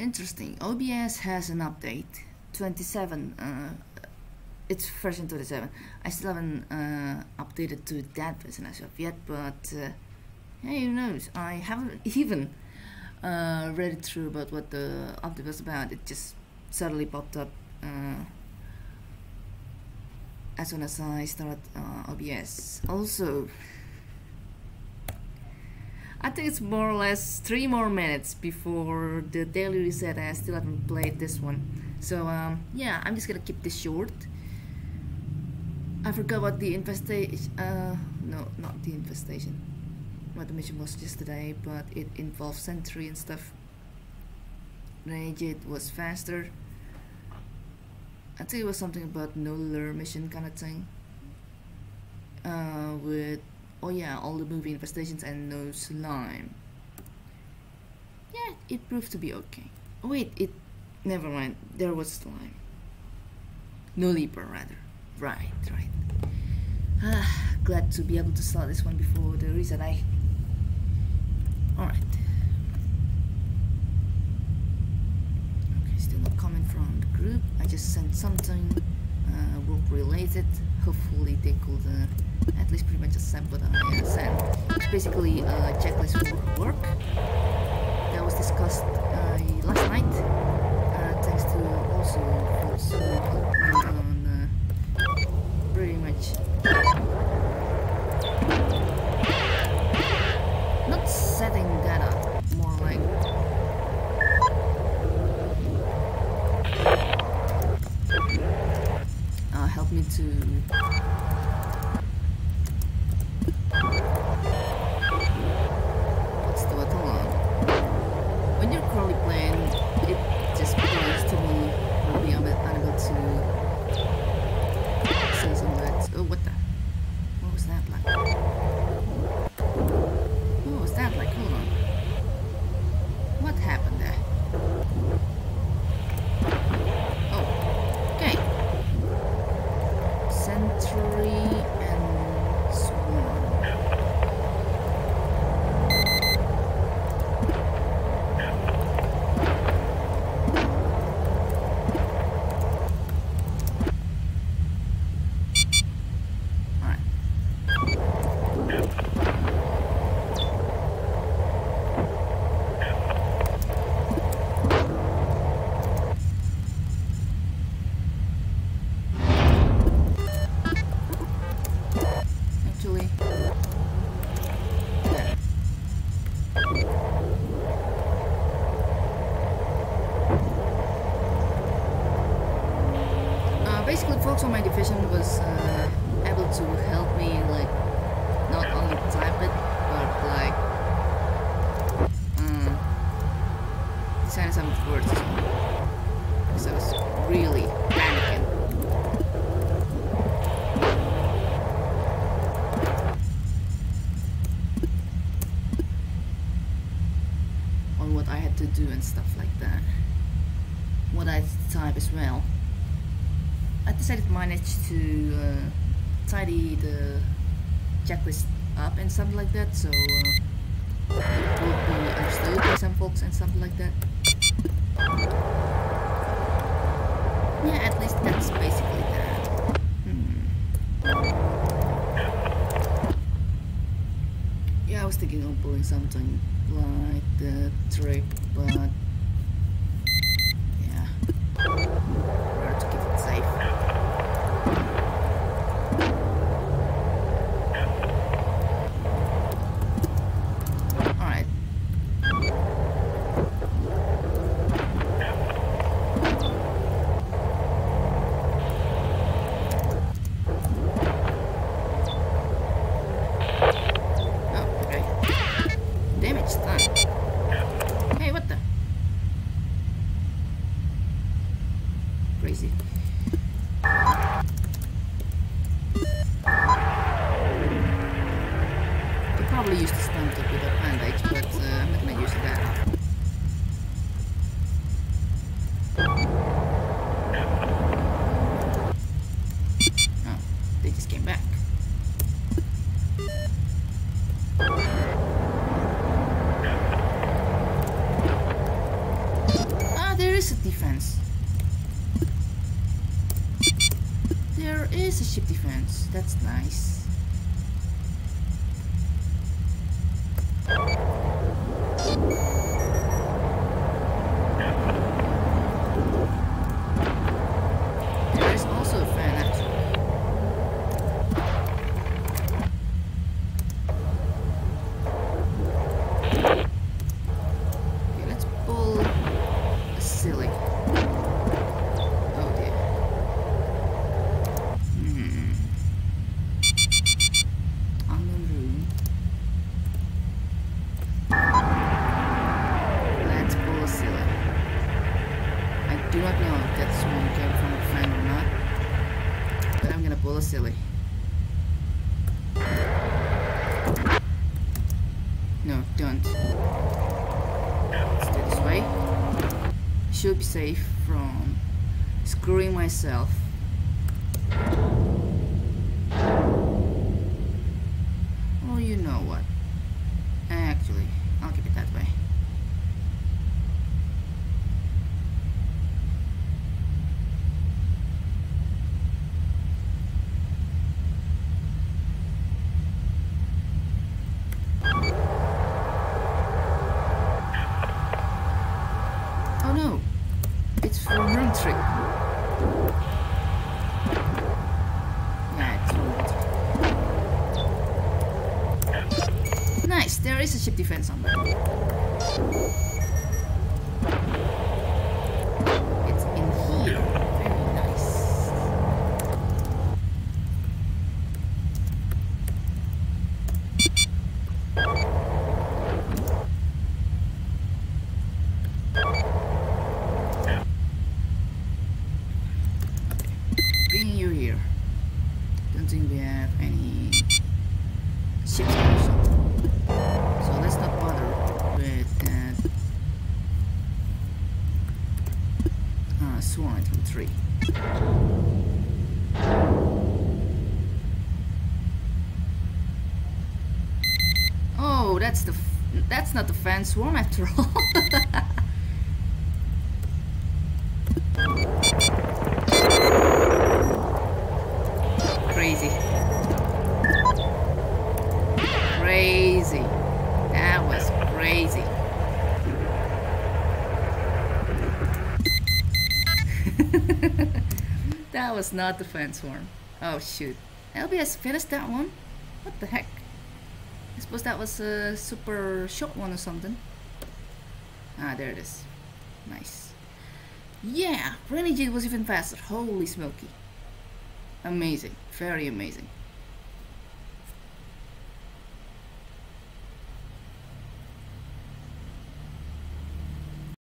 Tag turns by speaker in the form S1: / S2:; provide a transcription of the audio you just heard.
S1: interesting. OBS has an update, 27. Uh, it's version 27. I still haven't uh, updated to that version as of yet, but uh, hey, who knows? I haven't even uh, read it through about what the update was about. It just suddenly popped up uh, as soon as I started uh, OBS. Also, I think it's more or less three more minutes before the daily reset. I still haven't played this one, so um, yeah, I'm just gonna keep this short. I forgot what the infestation. Uh, no, not the infestation. What the mission was yesterday, but it involved sentry and stuff. Rage was faster. I think it was something about no lure mission kind of thing. Uh, with oh yeah, all the movie infestations and no slime. Yeah, it proved to be okay. Wait, it never mind. There was slime. No leaper rather. Right, right. Ah, glad to be able to start this one before the reset. I. Alright. Okay, still not coming from the group. I just sent something uh, work related. Hopefully they could uh, at least pretty much accept what I. It's basically a checklist for work that was discussed uh, last night. Thanks to also folks who me to what's the word? Hold on. When you're currently playing, it just feels to me will be unable unable to say some words. Oh, what the? What was that like? What was that like? Hold on. What happened there? Oh, okay. Sentry and Swarm. Alright. Actually, yeah. Uh, basically, folks on my division was uh, able to help me, like, not only type it, but like, um, design some words. Because I was really panicking. on what I had to do and stuff like that. What I type as well. I decided to manage to uh, tidy the checklist up and something like that, so uh, it would be understood by some folks and something like that. Yeah, at least that's basically that. Hmm. Yeah, I was thinking of pulling something like the trip, but probably use to stunt with a bandage, but uh, I'm not gonna use that. Oh, they just came back. Ah, there is a defense. There is a ship defense. That's nice. Do not know if that's one came from a friend or not. But I'm gonna pull a silly. No, don't. Do this way. Should be safe from screwing myself. Oh, you know what? Actually, I'll keep it that way. Oh no, it's it's room three. Nice, there is a ship defense on there. It's in here. Very nice. Bringing you here. Don't think we have any ships also. So let's not bother with that. Uh, three. Oh, that's the. That's not the vent swarm after all. that was not the vent swarm. Oh shoot. LBS finished that one? What the heck? I suppose that was a super short one or something. Ah, there it is. Nice. Yeah, RENEJADE was even faster. Holy smoky. Amazing. Very amazing.